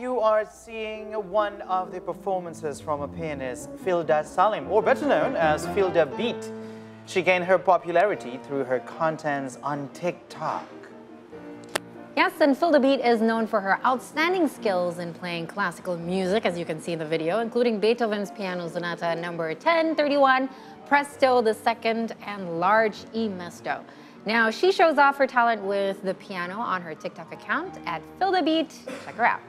you are seeing one of the performances from a pianist, Filda Salim, or better known as Filda Beat. She gained her popularity through her contents on TikTok. Yes, and Filda Beat is known for her outstanding skills in playing classical music, as you can see in the video, including Beethoven's Piano Sonata number 1031, Presto the second, and Large E Mesto. Now, she shows off her talent with the piano on her TikTok account at Filda Beat. Check her out.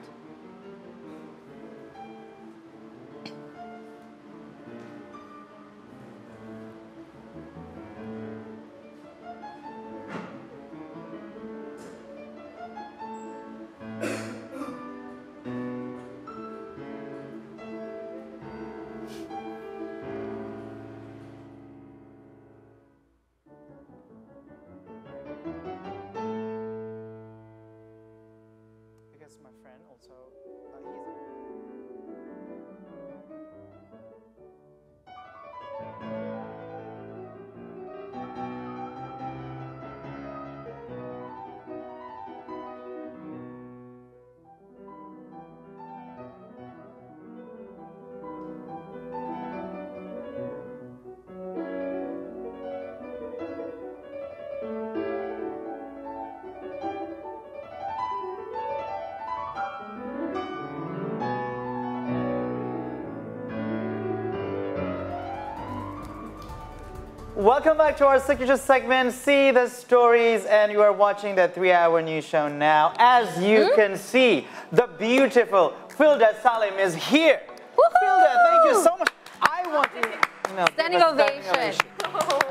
Welcome back to our signature segment, See the Stories, and you are watching the three-hour news show now. As you hmm? can see, the beautiful Filda Salim is here. Filda, thank you so much. I want to, you know, Standing standing ovation. ovation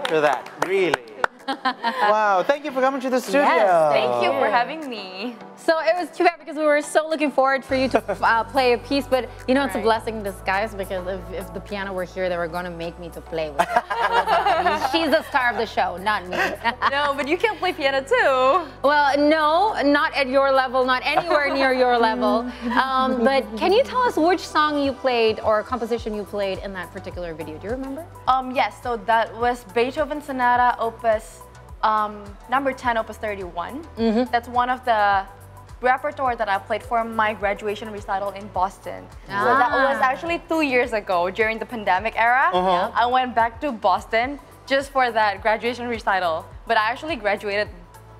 for that, really. wow, thank you for coming to the studio. Yes, Thank you for having me. So it was too bad because we were so looking forward for you to uh, play a piece, but you know it's a blessing in disguise because if, if the piano were here, they were going to make me to play with it. She's the star of the show, not me. No, but you can't play piano too. well, no, not at your level, not anywhere near your level. Um, but can you tell us which song you played or composition you played in that particular video? Do you remember? Um, yes, so that was Beethoven Sonata Opus um, number 10, Opus 31. That's one of the repertoire that I played for my graduation recital in Boston. So that Ah. was actually two years ago during the pandemic era. I went back to Boston just for that graduation recital. But I actually graduated,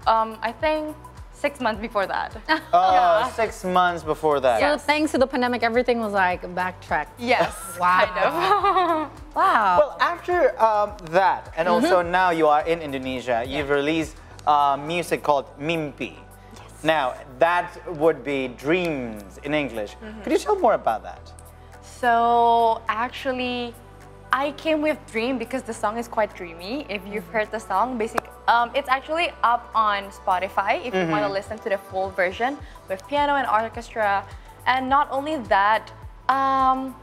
um, I think, six months before that. Oh, six months before that. So Yes. thanks to the pandemic, everything was like backtracked. yes, Wow. kind of. Wow. Well, after um, that, and also now you are in Indonesia, you've released uh, music called Mimpi. Yes. Now, that would be dreams in English. Could you tell more about that? So actually, I came with Dream because the song is quite dreamy. If you've heard the song, basic, um, it's actually up on Spotify if you want to listen to the full version with piano and orchestra. And not only that, um,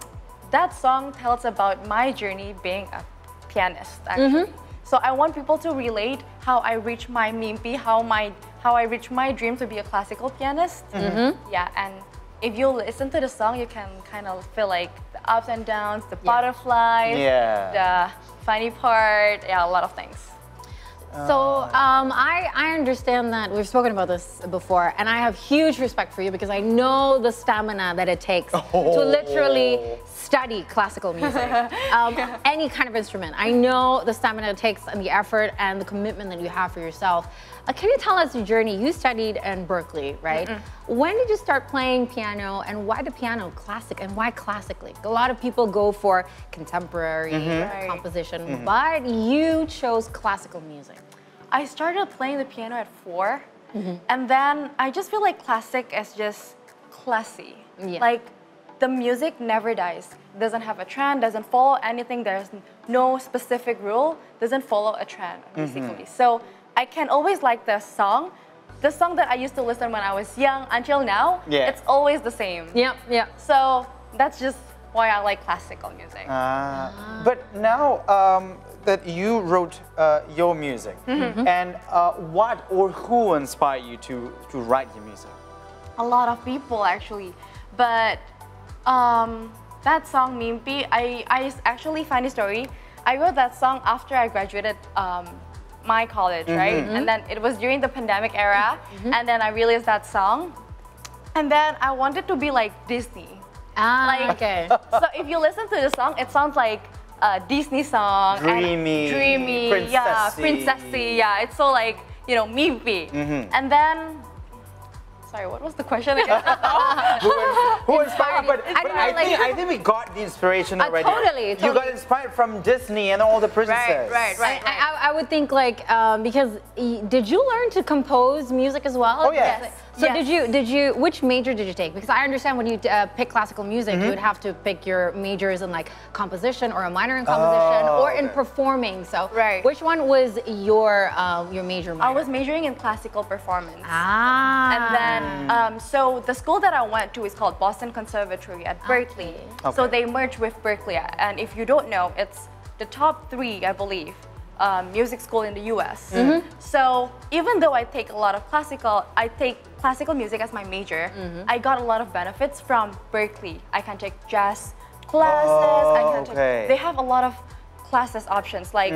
that song tells about my journey being a pianist. Actually, mm-hmm. so I want people to relate how I reach my mimpi, how my how I reach my dream to be a classical pianist. Mm-hmm. Yeah, and if you listen to the song, you can kind of feel like the ups and downs, the butterflies, Yeah. the funny part, yeah, a lot of things. So um, I, I understand that we've spoken about this before, and I have huge respect for you because I know the stamina that it takes to literally study classical music, um, any kind of instrument. I know the stamina it takes and the effort and the commitment that you have for yourself. Uh, can you tell us your journey? You studied in Berklee, right? When did you start playing piano, and why the piano classic, and why classically? A lot of people go for contemporary mm-hmm. uh, Right. composition, mm-hmm. but you chose classical music. I started playing the piano at 4 mm-hmm. and then I just feel like classic is just classy. Yeah. Like the music never dies. Doesn't have a trend, doesn't follow anything. There's no specific rule. Doesn't follow a trend basically. So I can always like the song. The song that I used to listen when I was young until now, Yeah. it's always the same. Yep, yep. So that's just why I like classical music. Uh, But now um, that you wrote uh, your music, and uh, what or who inspired you to, to write your music? a lot of people actually but um, that song mimpi I, I actually funny story i wrote that song after i graduated um, my college right and then it was during the pandemic era and then i released that song And then I wanted to be like Disney. Ah, Like- okay. so if you listen to the song, it sounds like a Disney song. and Dreamy, dreamy, yeah, princessy. princessy, yeah. It's so like you know, mimpi. Mm-hmm. And then, sorry, what was the question again? who, who inspired you? But, I but don't I, like- think, I think we got the inspiration Uh, already. totally, You got inspired from Disney and all the princesses. right, right. I, I, I would think like um, because did you learn to compose music as well? Oh, yes. Yes. So did you did you which major did you take? Because I understand when you uh, pick classical music, Mm-hmm. you would have to pick your majors in like composition or a minor in composition Oh, or in performing. So Right. which one was your um, your major? I was majoring in classical performance. ah. And then, um, so the school that I went to is called Boston Conservatory at Berklee. So Okay. they merged with Berklee. And if you don't know, it's the top three, I believe, um, music school in the US. So even though I take a lot of classical, I take classical music as my major, I got a lot of benefits from Berklee. I can take jazz classes. I Oh, can okay. take, they have a lot of classes options. Like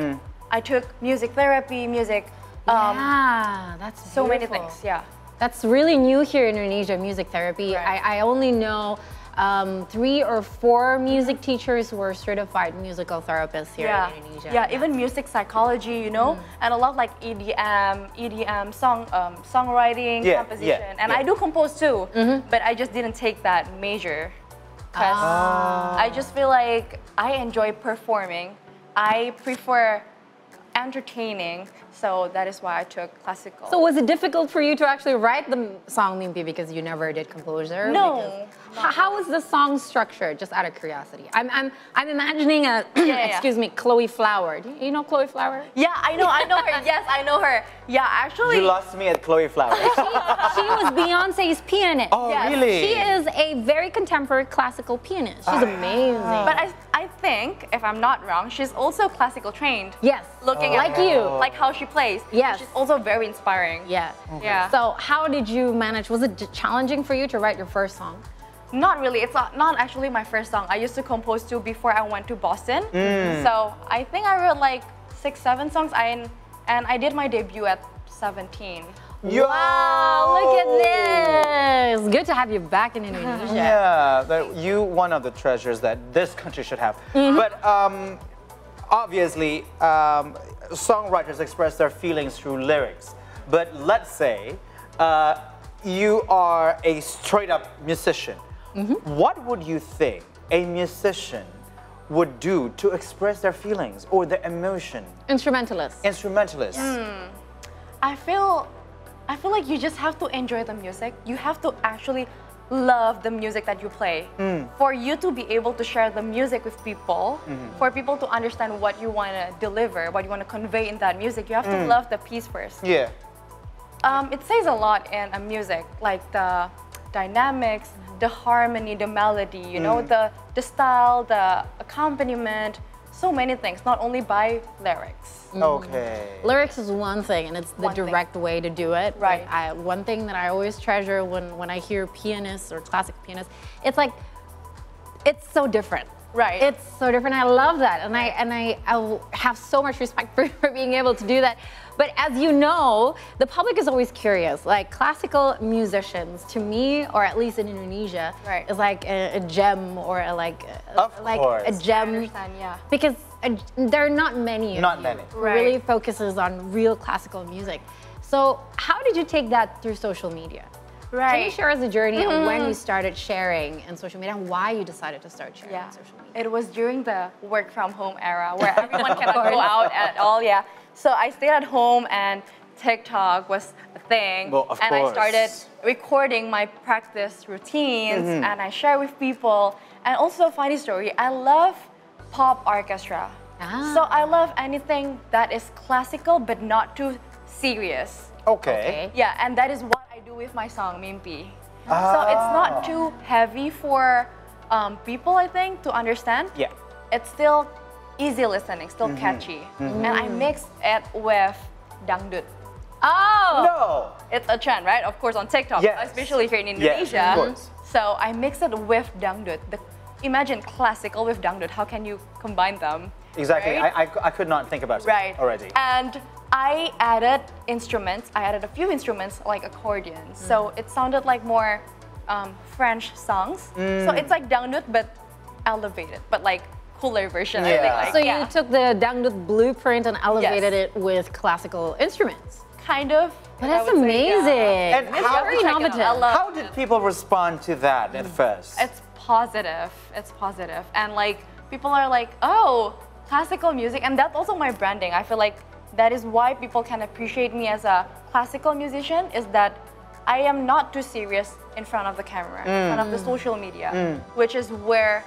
I took music therapy, music, um, yeah, that's so many things. Yeah. That's really new here in Indonesia, music therapy. Right. I, I only know um, three or four music teachers who are certified musical therapists here yeah. in Indonesia. Yeah, yeah, even music psychology, you know, Mm. and a lot like EDM, EDM song, um, songwriting, Yeah, composition, yeah, and yeah. I do compose too, Mm-hmm. but I just didn't take that major because Ah. I just feel like I enjoy performing. I prefer entertaining, so that is why I took classical. So was it difficult for you to actually write the song Mimpi because you never did composer? No, Because- how was the song structured? Just out of curiosity. I'm I'm I'm imagining a yeah. excuse me, Chloe Flower. Do you, you know Chloe Flower? yeah, I know, I know her. yes, I know her. Yeah, actually, You lost me at Chloe Flowers. she was Beyonce's pianist. oh, Yes. really? She is a very contemporary classical pianist. She's ah. amazing. but I, I think if I'm not wrong, she's also classical trained. yes, looking like at you. like how she plays. Yes. she's also very inspiring. Yeah. Yeah. So how did you manage? Was it challenging for you to write your first song? Not really. It's not, not actually my first song. I used to compose too before I went to Boston. Mm. So I think I wrote like six, seven songs. I and I did my debut at 17. Yo! Wow, look at this. Good to have you back in Indonesia. Yeah, that you one of the treasures that this country should have. Mm-hmm. But um, obviously, um, songwriters express their feelings through lyrics. But let's say uh, you are a straight-up musician. Mm-hmm. What would you think a musician would do to express their feelings or their emotion? Instrumentalist. Instrumentalists. I feel, I feel like you just have to enjoy the music. You have to actually love the music that you play. Mm. For you to be able to share the music with people, Mm-hmm. for people to understand what you want to deliver, what you want to convey in that music, you have Mm. to love the piece first. Yeah. Um, it says a lot in a music, like the dynamics, the harmony, the melody, you Mm. know, the, the style, the accompaniment, so many things, not only by lyrics. Mm. Okay. Lyrics is one thing, and it's the One thing. direct way to do it. Right. I, one thing that I always treasure when, when I hear pianists or classic pianists, it's like, it's so different. Right. It's so different. I love that, and I and I, I have so much respect for, for being able to do that. But as you know, the public is always curious. Like classical musicians, to me, or at least in Indonesia, Right. is like a, a gem or a, like a, Of like course. a gem. understand, yeah. Because uh, there are not many. of Not you many. who Right. Really focuses on real classical music. So how did you take that through social media? Right. Can you share us the journey of when you started sharing in social media and why you decided to start sharing Yeah. on social media? It was during the work from home era where everyone cannot go out at all. Yeah. So I stayed at home and TikTok was a thing. Well, of and I started recording my practice routines Mm-hmm. and I share with people. And also, funny story, I love pop orchestra. Ah. So I love anything that is classical but not too serious. Okay. Yeah, and that is what I do with my song Mimpi. So it's Ah. not too heavy for um, people, I think, to understand. Yeah. It's still easy listening, still Mm-hmm. catchy. And I mixed it with dangdut. Oh! No. It's a trend, right? Of course, on TikTok, Yes. especially here in Yes, of Indonesia. course. So I mixed it with dangdut. The, imagine classical with dangdut. How can you combine them? Exactly. right? I, I, I could not think about it Right. already. And I added instruments. I added a few instruments like accordions. So Mm. it sounded like more um, French songs. Mm. So it's like dangdut but elevated, but like cooler version. I think. Yeah. Like, So yeah. you took the dangdut blueprint and elevated Yes. it with classical instruments. kind of. But that's would say, yeah. amazing. And It's how- very Check it out. I innovative. How did people respond to that at first? It's positive. It's positive. And like people are like, oh, classical music. And that's also my branding. I feel like that is why people can appreciate me as a classical musician is that I am not too serious in front of the camera, in front of the mm. social media, mm. which is where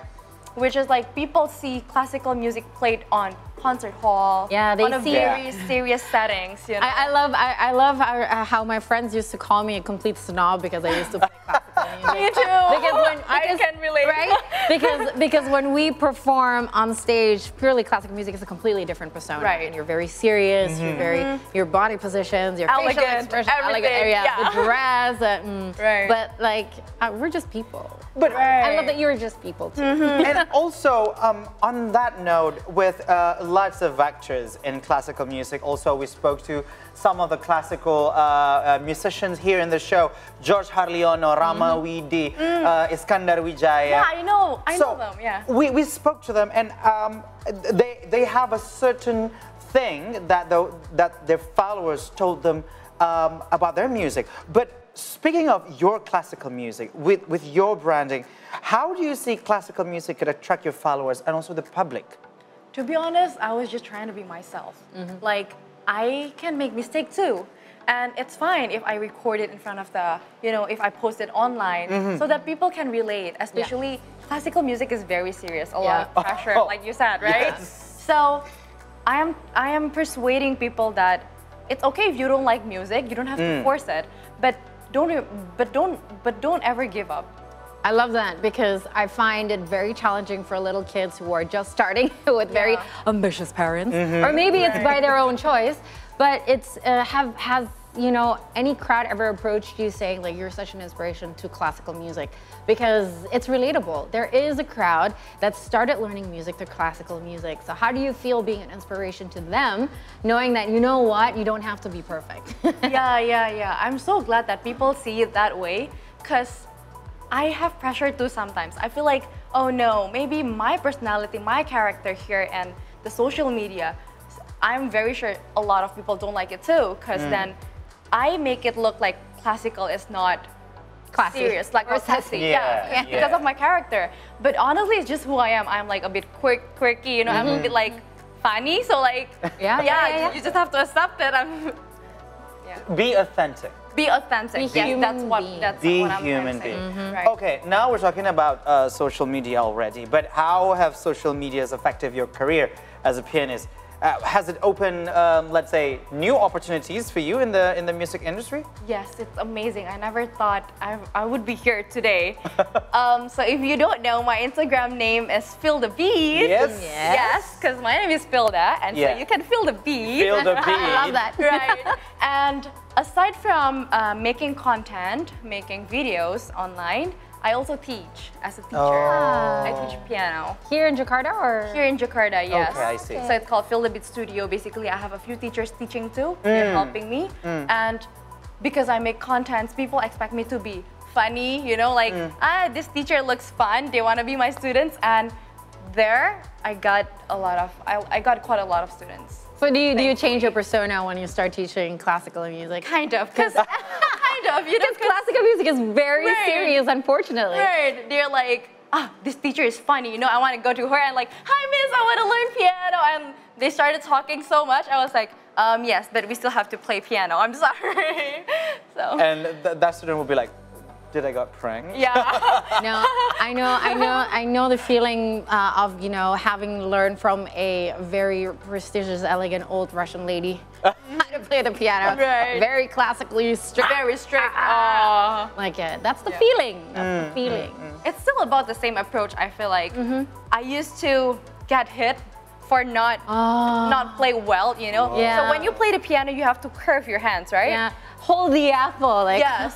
which is like people see classical music played on concert hall, Yeah, they on a see- very serious settings. You know? I, I love I, I love how, how my friends used to call me a complete snob because I used to play classical music. Me too. Because when I can relate. right? Because because when we perform on stage, purely classical music is a completely different persona. Right. And you're very serious. You're very your body positions, your facial Elegant, expression, elegant, everything, yeah, yeah. the dress. Uh, mm. Right. But like uh, we're just people. But I love that you're just people too. and also, um, on that note, with uh, lots of actors in classical music, also we spoke to some of the classical uh, uh, musicians here in the show: George Harliono, Rama Widi, uh, Iskandar Widjaja. yeah, I know. I so know them. Yeah. We, we spoke to them, and um, they they have a certain thing that the, that their followers told them um, about their music. But speaking of your classical music, with with your branding, how do you see classical music could attract your followers and also the public? To be honest, I was just trying to be myself. Mm-hmm. Like, I can make mistake too. And it's fine if I record it in front of the, you know, if I post it online mm-hmm. so that people can relate. Especially classical music is very serious, a lot of pressure, Oh, like you said, right? yes. So I am I am persuading people that it's okay if you don't like music, you don't have to mm. force it. But don't but don't but don't ever give up. I love that because I find it very challenging for little kids who are just starting with very ambitious parents, or maybe it's by their own choice. But it's uh, have has you know any crowd ever approached you saying like you're such an inspiration to classical music because it's relatable. There is a crowd that started learning music through classical music. So how do you feel being an inspiration to them, knowing that you know what you don't have to be perfect? yeah, yeah, yeah. I'm so glad that people see it that way because I have pressure too sometimes. I feel like, oh no, maybe my personality, my character here, and the social media, I'm very sure a lot of people don't like it too because mm. then I make it look like classical is not Classy. serious, like Or or sassy. sassy. Yeah, Yeah, because of my character. But honestly, it's just who I am. I'm like a bit quirk, quirky, you know. I'm a bit like funny, so like Yeah, yeah, yeah, yeah. you just have to accept it. I'm Be authentic. be authentic. Be yes, that's human what being. that's Be what I'm human trying to say. being. Mm-hmm. Right. Okay, now we're talking about uh, social media already, but how have social medias affected your career as a pianist? Uh, has it opened, um, let's say, new opportunities for you in the in the music industry? Yes, it's amazing. I never thought I, I would be here today. um, so if you don't know, my Instagram name is Feel the Beat. Yes. Yes, because my name is Filda, and Yeah. so you can feel the beat. Feel the beat. I love that. right. And aside from uh, making content, making videos online, I also teach as a teacher. Oh. I teach piano. Here in Jakarta or Here in Jakarta, yes. Okay, I see. So it's called Feel the Beat Studio. Basically, I have a few teachers teaching too. They're Mm. helping me. And because I make contents, people expect me to be funny, you know, like, Mm. ah, this teacher looks fun. They want to be my students. And there, I got a lot of, I, I got quite a lot of students. So do you do you change your persona when you start teaching classical music? Kind of, because kind of, you know, Because classical music is very Right. serious, unfortunately. Right. They're like, ah, this teacher is funny. You know, I want to go to her and like, hi, miss, I want to learn piano. And they started talking so much. I was like, um, yes, but we still have to play piano. I'm sorry. so, And th- that student will be like, did I got pranked? yeah. No, I know, I know, I know the feeling uh, of you know having learned from a very prestigious, elegant old Russian lady how to play the piano. Right. Very classically strict. Very strict. Ah. Aw. Like it. That's the Yeah. feeling. That's the mm, feeling. Mm, mm. It's still about the same approach, I feel like. -hmm. I used to get hit for not Oh. not play well, you know? Yeah. So when you play the piano, you have to curve your hands, right? Yeah. Hold the apple. Like. Yes.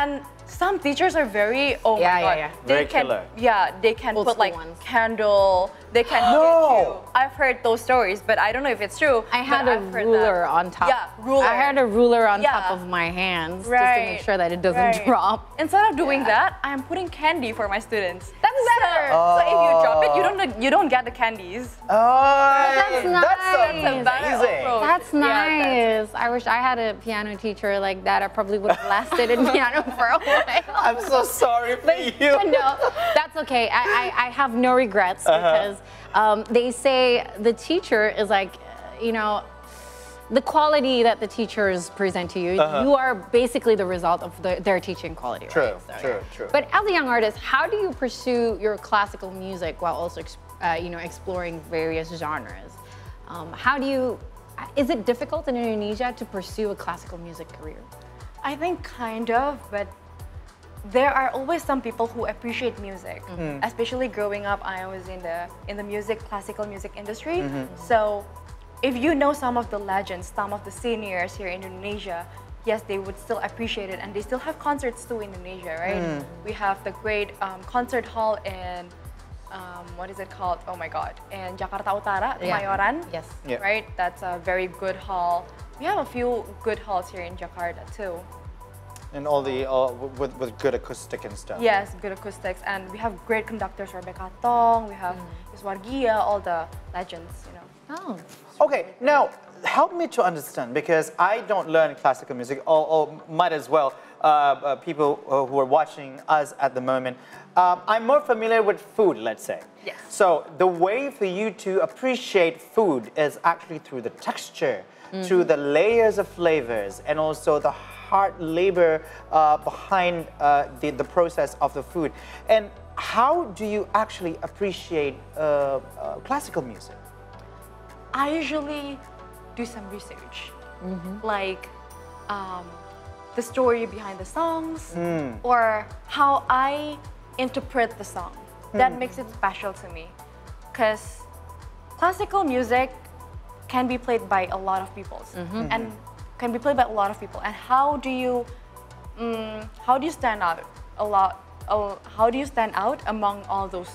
and some teachers are very oh Yeah, my god yeah. they Very can killer. yeah they can Old put like ones. candle they can't. No. hit you I've heard those stories but I don't know if it's true I had but a I've ruler that. on top. yeah ruler I had a ruler on top of my hands right just to make sure that it doesn't right. drop. instead of doing that I'm putting candy for my students That's better. so if you drop it you don't you don't get the candies Oh, That's nice. That's nice. amazing. Better approach. That's nice. I wish I had a piano teacher like that. I probably would have lasted in piano for a while. I'm so sorry for you. But no, that's okay. I, I, I have no regrets Uh-huh. because um, they say the teacher is like, you know, the quality that the teachers present to you, you are basically the result of the, their teaching quality. Uh-huh. True, right? So, true, yeah. true. But as a young artist, how do you pursue your classical music while also, uh, you know, exploring various genres? Um, how do you? Is it difficult in Indonesia to pursue a classical music career? I think kind of, but there are always some people who appreciate music. Especially growing up, I was in the in the music classical music industry. So, if you know some of the legends, some of the seniors here in Indonesia, yes, they would still appreciate it, and they still have concerts too in Indonesia, right? We have the great um, concert hall in. Um, what is it called? Oh my God! In Jakarta Utara, Yeah. Kemayoran. Yes. Yeah. Right. That's a very good hall. We have a few good halls here in Jakarta too. And all the uh, with with good acoustic and stuff. Yes, good acoustics, and we have great conductors, Rebecca Tong, we have Mm. Iswargia, all the legends, you know. Oh. Okay, now help me to understand because I don't learn classical music, or, or might as well uh, uh, people uh, who are watching us at the moment. Um, I'm more familiar with food, let's say. Yes. So the way for you to appreciate food is actually through the texture, through the layers of flavors, and also the hard labor uh, behind uh, the, the process of the food. And how do you actually appreciate uh, uh, classical music? I usually do some research, like um, the story behind the songs, or how I interpret the song. That makes it special to me, because classical music can be played by a lot of people, and can be played by a lot of people. And how do you, mm, how do you stand out a lot? Uh, how do you stand out among all those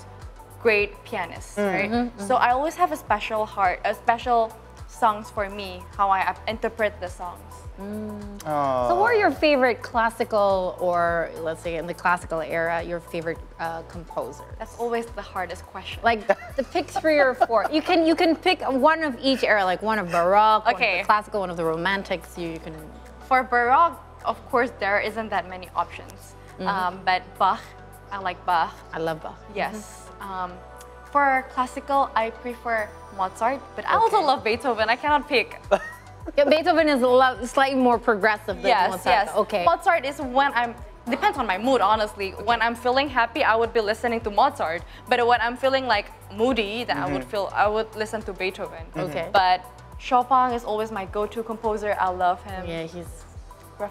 great pianists, right? So I always have a special heart, a special songs for me, how I interpret the songs. So, what are your favorite classical, or let's say in the classical era, your favorite uh, composers? That's always the hardest question. Like to pick three or four. You can you can pick one of each era, like one of Baroque, one of Okay. the classical, one of the Romantics. You, you can. For Baroque, of course, there isn't that many options. Um, but Bach, I like Bach. I love Bach. Yes. Um, for classical, I prefer Mozart, but I also love Beethoven. I cannot pick. Yeah, Beethoven is slightly more progressive than yes, Mozart. yes. Okay. Mozart is when I'm. Depends on my mood, honestly. When I'm feeling happy, I would be listening to Mozart. But when I'm feeling like moody, then I would feel I would listen to Beethoven. Okay. But Chopin is always my go-to composer. I love him. Yeah, he's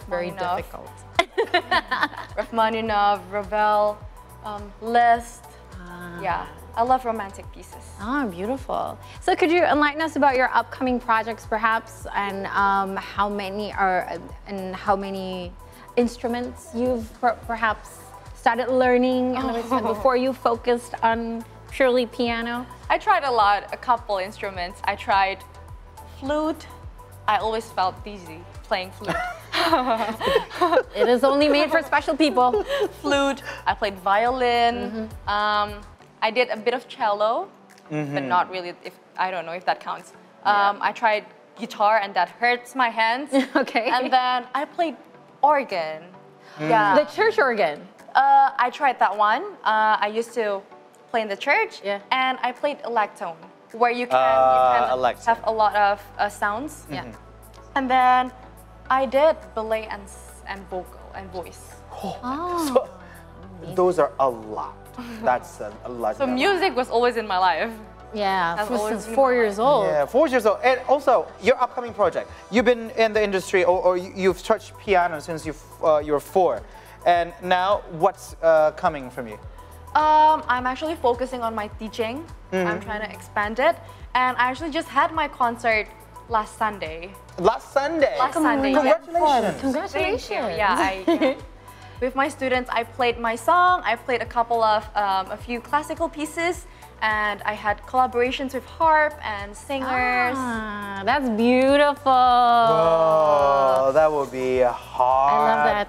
very difficult. Rachmaninoff, Ravel, um, Liszt. Ah. Yeah, I love romantic pieces. Oh, beautiful. So, could you enlighten us about your upcoming projects, perhaps, and um, how many are and how many instruments you've per- perhaps started learning everything before you focused on purely piano? I tried a lot, a couple instruments. I tried flute. I always felt dizzy playing flute. It is only made for special people. flute. I played violin. Um, I did a bit of cello, but not really. If I don't know if that counts. Um, I tried guitar, and that hurts my hands. Okay. And then I played organ. Yeah. The church organ. Uh, I tried that one. Uh, I used to play in the church, Yeah. and I played electone, where you can, Uh, you can electone. have a lot of uh, sounds. Yeah. And then I did ballet and and vocal and voice. Oh. So Those are a lot. That's a, a lot. So music was always in my life. Yeah, That's since four years old. Yeah, four years old. And also, your upcoming project. You've been in the industry, or, or you- you've touched piano since you uh, you were four, and now what's uh, coming from you? Um, I'm actually focusing on my teaching. I'm trying to expand it, and I actually just had my concert last Sunday. Last Sunday. Last Sunday, yeah. Congratulations. Congratulations. Yeah, I, yeah. with my students, I played my song. I played a couple of um, a few classical pieces, and I had collaborations with harp and singers. Ah, that's beautiful. Oh, that would be hard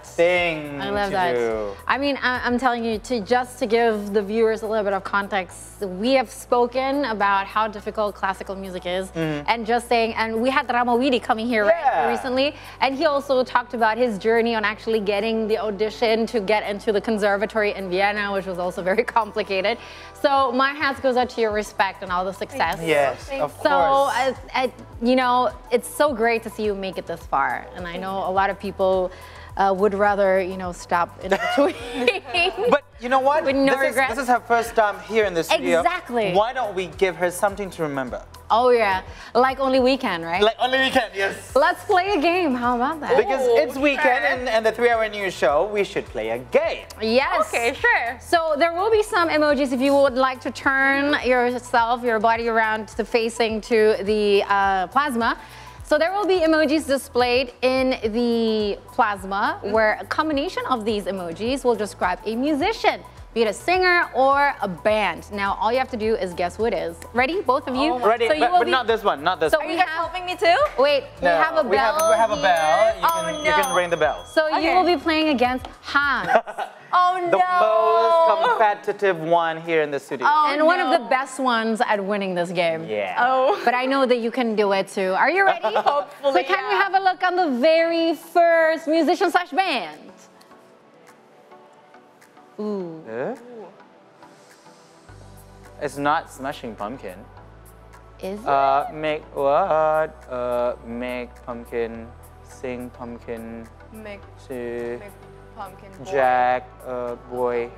that. thing I love to that. do. I mean, I, I'm telling you, to just to give the viewers a little bit of context, we have spoken about how difficult classical music is, mm-hmm. and just saying, and we had Rama Widi coming here. Yeah. right recently, and he also talked about his journey on actually getting the audition to get into the conservatory in Vienna, which was also very complicated. So my hats goes out to your respect and all the success. Yes, Thank of So, course. I, I, you know, it's so great to see you make it this far. And I know a lot of people uh, would rather, you know, stop in between. But you know what? With no this, is, regrets. this is her first time here in the studio. Exactly. Why don't we give her something to remember? oh, yeah. Like only we can, right? Like only we can, yes. Let's play a game. How about that? Because Oh, it's weekend sure. and, and the three hour news show, we should play a game. yes. Okay, sure. So there will be some emojis if you would like to turn yourself, your body around to facing to the uh, plasma. So there will be emojis displayed in the plasma where a combination of these emojis will describe a musician, be it a singer or a band. Now all you have to do is guess who it is. Ready, both of you? Oh Ready? So you but will but be- not this one, not this So one. Are you guys have- helping me too? Wait, we have a bell. we have, we have a bell. here. You, Oh, can, you can ring the bell. So you will be playing against Hans. Oh no. the most competitive one here in the studio. Oh, and one of the best ones at winning this game. Yeah. Oh. But I know that you can do it too. Are you ready? Hopefully, So can we yeah. have a look on the very first musician slash band? Ooh. Huh? It's not Smashing Pumpkin. Is it? Uh, make what? Uh, make pumpkin, sing pumpkin Make, to make pumpkin boy. Jack, uh, boy.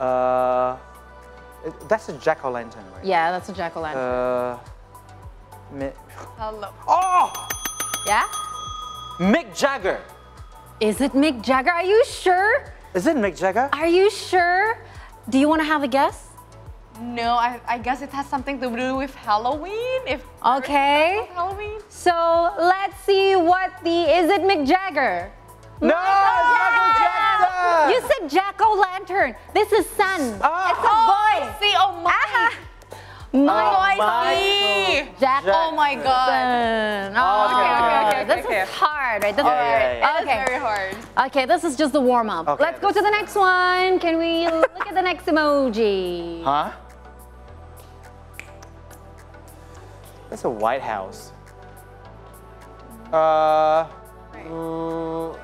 Uh, that's a jack o' lantern, right? yeah, that's a jack o' lantern. Uh, Mi- Hello. oh, yeah? Mick Jagger. Is it Mick Jagger? Are you sure? Is it Mick Jagger? Are you sure? Do you want to have a guess? No, I, I guess it has something to do with Halloween. If Okay. Halloween. So let's see what the. Is it Mick Jagger? No, Michael Jackson. You said Jack o' lantern. This is sun. Ah. It's a boy. See, oh my. Oh, My I see. Jack Oh my God. Oh, Okay, okay, okay, This okay, is hard, right? This Yeah, yeah, yeah. It is Okay. very hard. Okay, this is just the warm up. Okay, Let's go to the next one. Can we look at the next emoji? Huh? That's a White House. Uh, mm,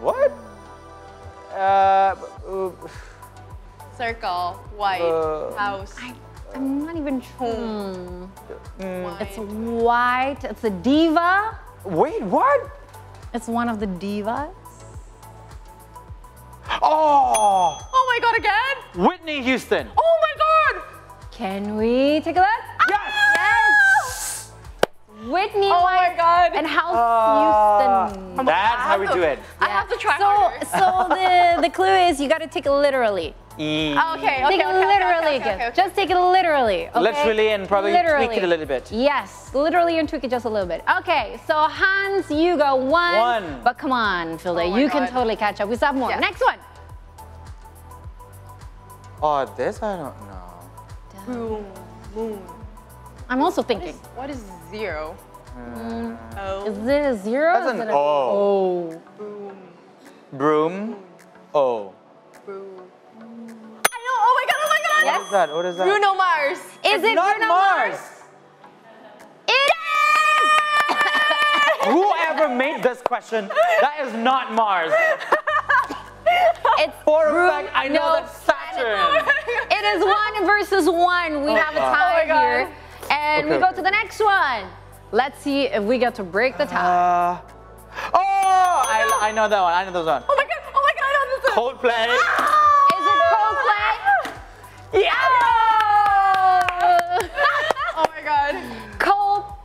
what? Uh, uh, Circle, white, Uh, house. I, I'm not even sure. mm, white. It's white. It's a diva. wait, what? It's one of the divas. Oh, oh my God, again? Whitney Houston. Oh my God! Can we take a look? Yes. Yes. Whitney Oh my God. and House Ah, Houston. That's how we I do to- it. I have to try So, harder. so the the clue is you got to take it literally. E. Okay, okay, take it okay, okay, literally, okay, okay, good. okay. Just take it literally. Okay? Literally and probably tweak it a little bit. Yes, literally and tweak it just a little bit. Okay, so Hans, you go one. One. But come on, Filda, Oh you can God. totally catch up. We still have more. Yeah. Next one. Oh, this I don't know. Boom, moon. I'm also thinking. is, what is zero? Mm. Oh. Is it a zero? That's Is an it a- O. Oh. Boom, Broom. Oh. Is that? What is that? Bruno Mars. Is it Not Bruno Mars. It is! Whoever made this question, that is not Mars. it's For a Bruno fact, I know that's Saturn. It is one versus one. We have a tie Oh here. And we go okay. to the next one. Let's see if we get to break the tie. Uh, oh, I, I know that one. I know that one. Oh my God! Oh my God! I know this. one. Coldplay. Is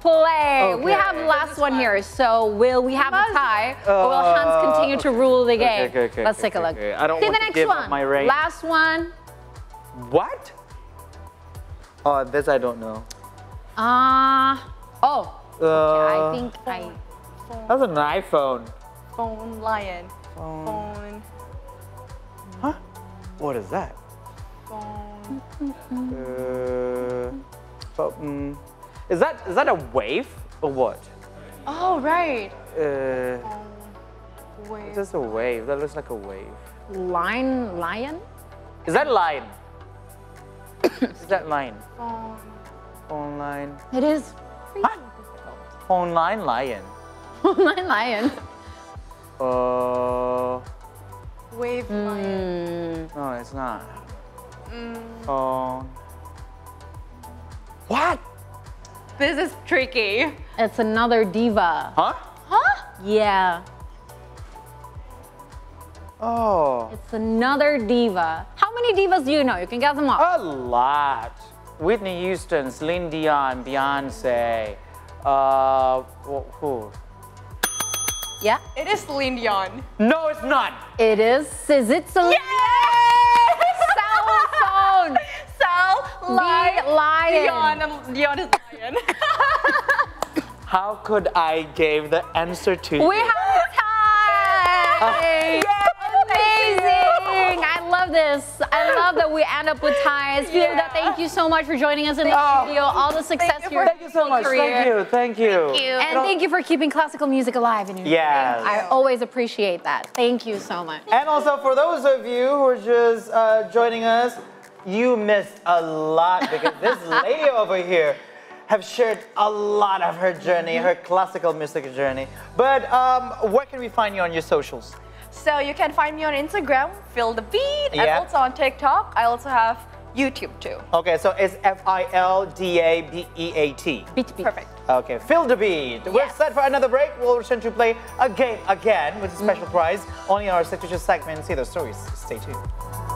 Coldplay. We have last one here. So will we have a must- tie, or will Hans Uh, continue to rule the game? okay, okay, Let's okay, take a look. okay. I don't See want the to next give up one. my reign. Last one. What? Oh, this I don't know. Ah. oh. Uh, I think I. That's an iPhone. Phone lion. Phone. Phone. Huh? What is that? Phone. Uh, pho- mm, is that is that a wave or what? Oh, right. Uh, Wait. just a wave. That looks like a wave. Lion, lion? Is that lion? is that line? Phone. Phone line. It is. Huh? Phone line lion. lion, lion. Uh, Wave lion. Mm. no, it's not. Mm. Phone. What? This is tricky. It's another diva. Huh? Huh? Yeah, Oh, it's another diva. How many divas do you know? You can get them all. a lot. Whitney Houston, Celine Dion, Beyonce. Uh, wh- who? Yeah, It is Celine Dion. No, it's not. it is. Is it Celine? Cell Sal, The lion. lion. Dion, Dion is lion. How could I give the answer to We you? have time. Amazing. I love this. I love that we end up with ties. Yeah. Fiona, thank you so much for joining us in the Oh. studio. All the success you to your for- Thank you so much. career. Thank you. Thank you. Thank you. And thank you for keeping classical music alive in your Yes. I always appreciate that. Thank you so much. And also for those of you who are just uh, joining us, you missed a lot because this lady over here have shared a lot of her journey, her classical music journey. But um, where can we find you on your socials? So you can find me on Instagram, Feel the Beat, and also on TikTok. I also have YouTube too. Okay, so it's F I L D A B E A T. Beat beat. Perfect. Okay, feel the beat. We're set for another break. We'll return to play a game again with a special prize only on our signature segment. See those stories. Stay tuned.